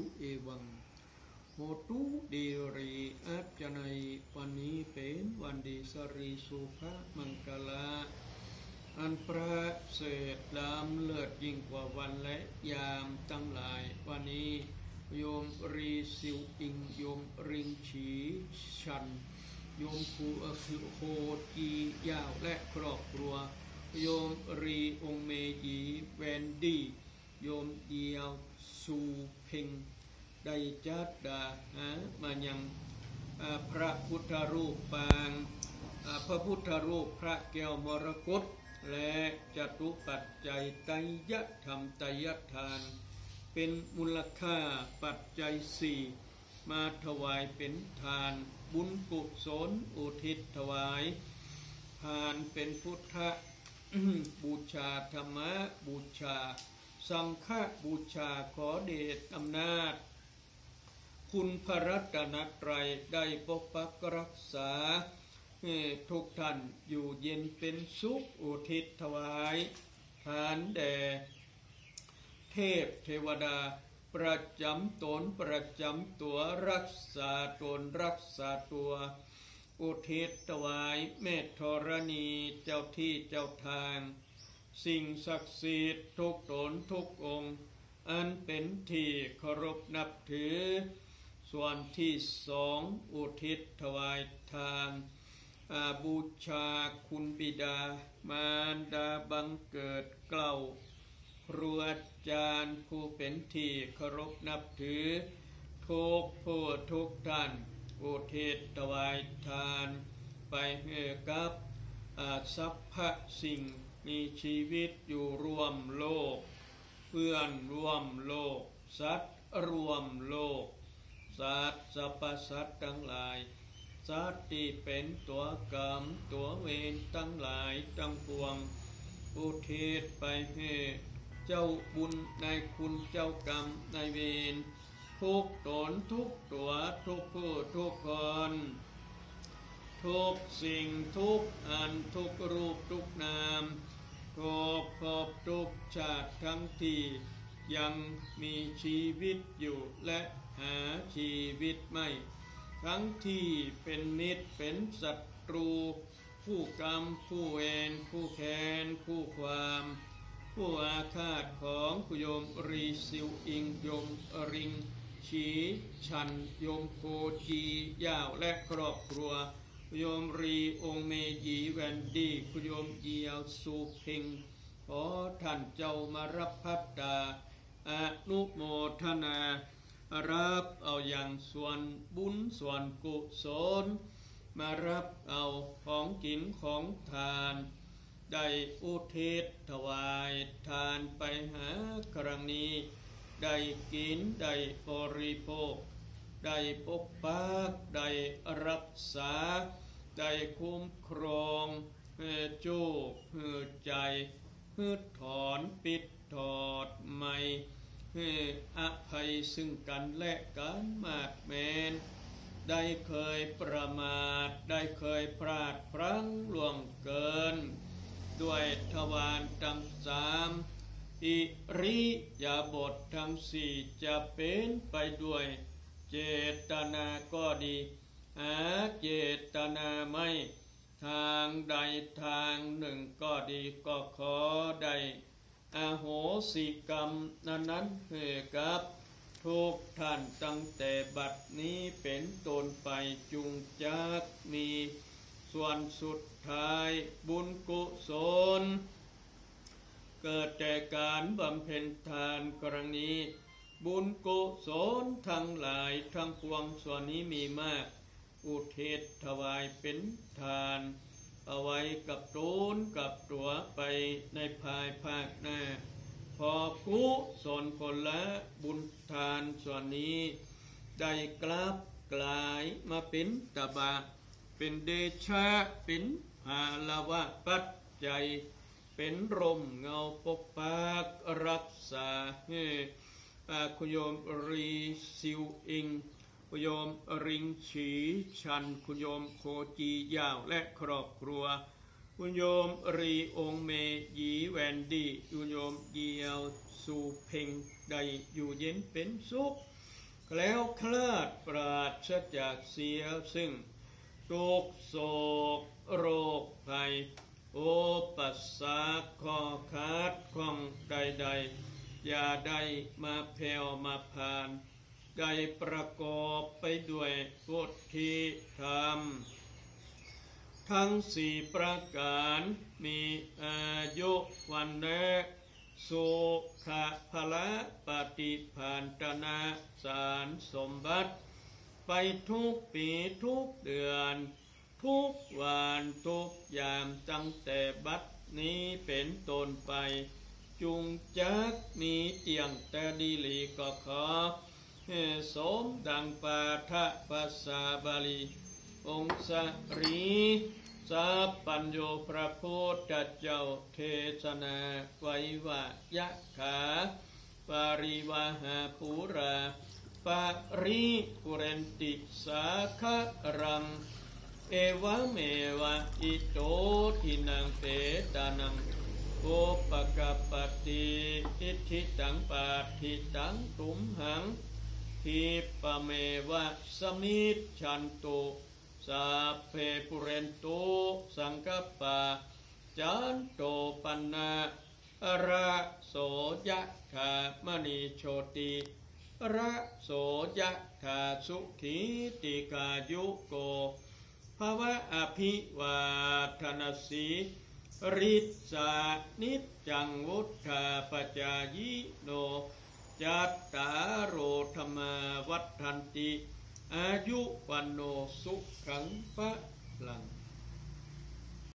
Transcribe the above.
ตุเอวังโหตุดีรีอัจนัยวันนี้เป็นวันดีสรีสุภมังกลาอันประเสริฐลำเลิศยิ่งกว่าวันและยามตั้งหลายวันนี้โยมรีสิวอิงโยมริงฉีชัน โยมคูอคือโคจียาวและครอบครัว โยมรีองเมยีแวนดี้ โยมเดียวสูเพ่งได้จัดดาหามายังอ่าพระพุทธรูปปางพระพุทธรูปพระแก้วมรกตและจตุปัจจัยไตยธรรมไตยทาน เป็นมูลค่าปัจจัยสี่มาถวายเป็นทาน บุญกุศลอุทิศถวายทานเป็นพุทธบูชาธรรมบูชา สังฆบูชาขอเดชอำนาจ คุณพระรัตนตรัยได้ปกปักรักษาทุกท่านอยู่เย็นเป็นสุขอุทิศถวายทานแด่เทพเทวดา ประจำตนประจำตัวรักษาตนรักษาตัว อุทิศถวายแม่ธรณีเจ้าที่เจ้าทาง สิ่งศักดิ์สิทธิ์ทุกตนทุกองค์ อันเป็นที่เคารพนับถือ ส่วนที่สองอุทิศถวายทานอาบูชาคุณบิดา มารดาบังเกิดเกล่าครูอาจารย์ผู้เป็นที่เคารพนับถือ ทุกผู้ทุกท่าน อุทิศถวายทาน ไปให้กับ อาสัพพะสิ่งมีชีวิตอยู่รวมโลก เพื่อนรวมโลก สัตว์รวมโลก สัตว์สรรพสัตว์ทั้งหลาย สัตว์ที่เป็นตัวกรรมตัวเวรทั้งหลายทั้งปวงอุทิศไปให้เจ้าบุญในคุณเจ้ากรรมในเวรทุกตนทุกตัวทุกผู้ทุกคน ทุกสิ่งทุกอันทุกรูปทุกนามทุกภพทุกชาติทั้งที่ยังมีชีวิตอยู่และหาชีวิตไม่ ทั้งที่เป็นมิตรเป็นศัตรู ผู้กรรมผู้เวรผู้แค้นผู้ความ ผู้อาฆาตของคุโยมรีซิวอิงยมริง ชีชันยมโคจียาวและครอบครัว คุโยมรีองเมยีแวนดี้คุโยมเอียวสูพิงขอท่านเจ้ามารับพัตตาอนุโมทนา รับเอาอย่างส่วนบุญส่วนกุศลมารับเอาของกินของทาน ได้อุทิศถวายทานไปหาครั้งนี้ ได้กินได้บริโภค ได้ปกปักได้รักษา ได้คุ้มครองเจูเพื่อใจเพื่อถอนปิดถอดใหม่เพื่ออภัยซึ่งกันและกันมากแมน ได้เคยประมาท ได้เคยพลาดพลั้งล่วงเกิน ด้วยทวารทั้งสามอิริยาบททั้งสี่จะเป็นไปด้วย เจตนาก็ดีหาเจตนาไม่ทางใดทางหนึ่งก็ดีก็ขอได้อโหสิกรรมนั้นนั้นเพื่อกับทุกท่านตั้งแต่บัดนี้เป็นต้นไปจุงจักมี ส่วนสุดท้ายบุญกุศล เกิดแต่การบำเพ็ญทานกรณี บุญกุศลทั้งหลายทั้งปวงส่วนนี้มีมาก อุเทศถวายเป็นทาน เอาไว้กับตูนกับตัวไปในภายภาคหน้า พอกุศลผลละบุญทานส่วนนี้ ได้กลับกลายมาเป็นตบะ เป็นเดชะเป็นภาลวะปัจจัย เป็นร่มเงาปกปักรักษาให้ คุณโยมรีซิวอิงคุณโยมริงฉีชัน คุณโยมโคจียาวและครอบครัว คุณโยมรีองเมยีแวนดี้คุณโยมเยียวสูเพ่งได้อยู่เย็นเป็นสุข แล้วคลาดปราศจากเสียซึ่งทุกโศกโรคภัยโอปัสสาข้อขาดข้องใด ๆ อย่าได้มาแผ่วมาผ่าน ได้ประกอบไปด้วยพุทธิธรรม ทั้งสี่ประการมีอายุวันเนสุขะพละปฏิพานตนาสารสมบัติ ไปทุกปีทุกเดือน ทุกวันทุกยามตั้งแต่บัดนี้เป็นต้นไป จุงจักมีเตียงแต่ดีลีก็ขอสมดังปาทะภาษาบาลี องสรีสัพปัญโยพระพุทธเจ้าเทศนาไว้ว่ายะขาปาริวาหาภูราปาริปุเรนติสาคะรัง เอวะเมวะอิโตทินังเปตานัง อปกัปปติอิทิตังปาทิตังตุมหังทิปะเมวะสมิจฉันตุสัพเพปุเรนตุสังกปปะจันโตปันนาระโสยะธามณีโชติระโสยะธาสุขีติกายุโกภาวะอภิวาทนาสี ริสานิจังวุฒาปจายิโนจัตตารโรธรรมาวัฏทันติ อายุวันโนสุขังพะลัง